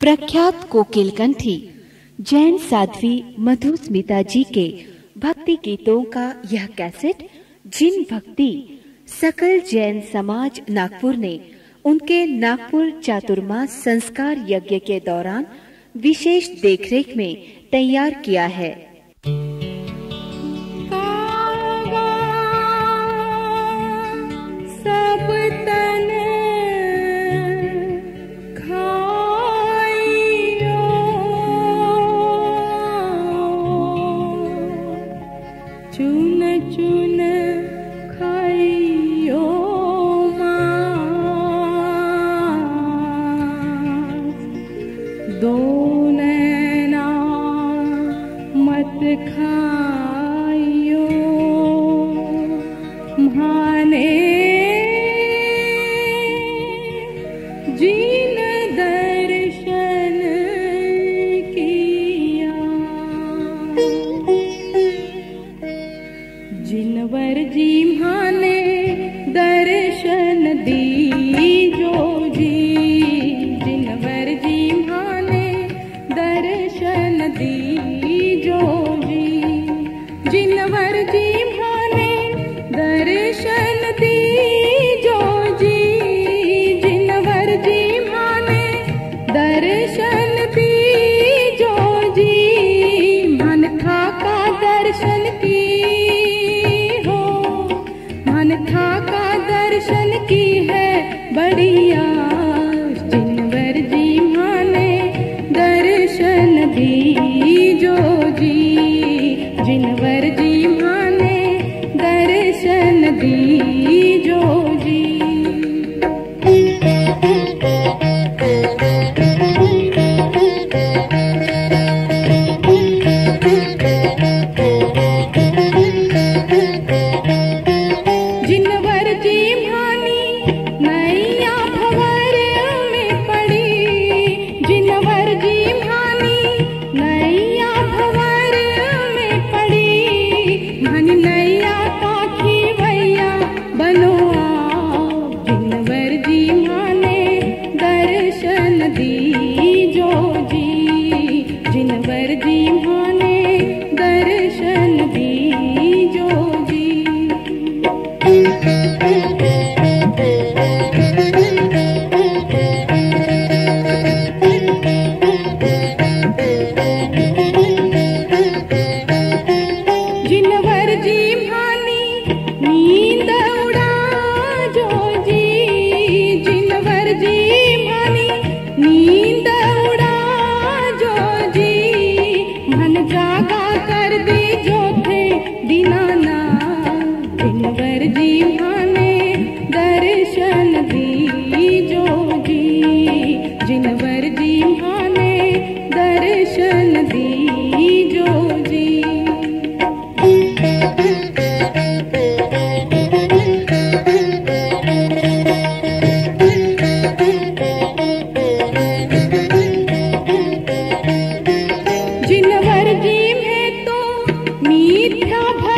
प्रख्यात कोकिल कंठी जैन साध्वी मधुस्मिता जी के भक्ति गीतों का यह कैसेट, जिन भक्ति सकल जैन समाज नागपुर ने उनके नागपुर चातुर्मास संस्कार यज्ञ के दौरान विशेष देखरेख में तैयार किया है। चून चून जी जो जी जिनवर जी माने दर्शन दी जो जी। जाता सीधा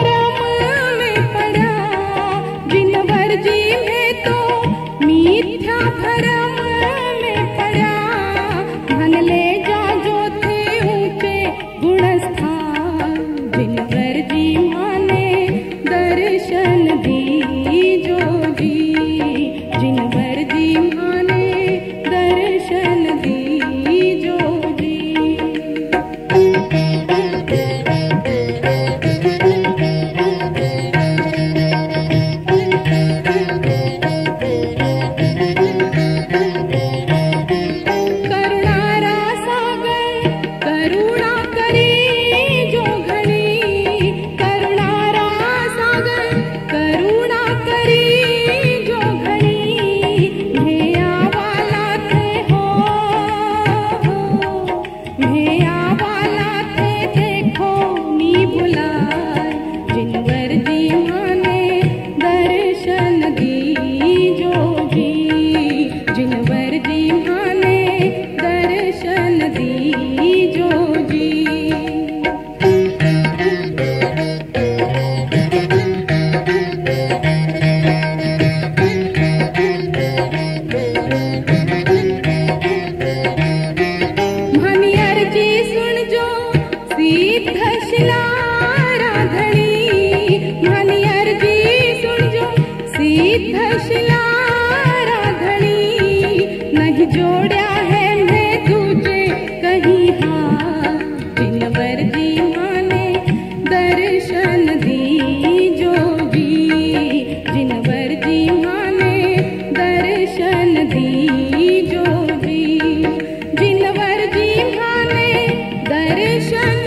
सिद्धशिला राधणी नहीं जोड़ा है मैं तुझे कहीं माने दर्शन दी जोगी माने दर्शन दी जोगी माने दर्शन